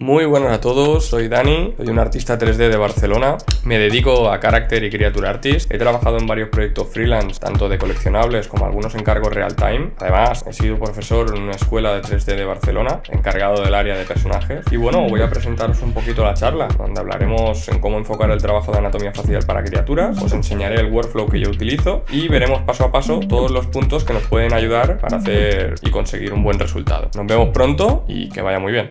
Muy buenas a todos, soy Dani, soy un artista 3D de Barcelona, me dedico a Character y Creature Artist, he trabajado en varios proyectos freelance, tanto de coleccionables como algunos encargos real time, además he sido profesor en una escuela de 3D de Barcelona, encargado del área de personajes, y bueno, voy a presentaros un poquito la charla, donde hablaremos en cómo enfocar el trabajo de anatomía facial para criaturas, os enseñaré el workflow que yo utilizo y veremos paso a paso todos los puntos que nos pueden ayudar para hacer y conseguir un buen resultado. Nos vemos pronto y que vaya muy bien.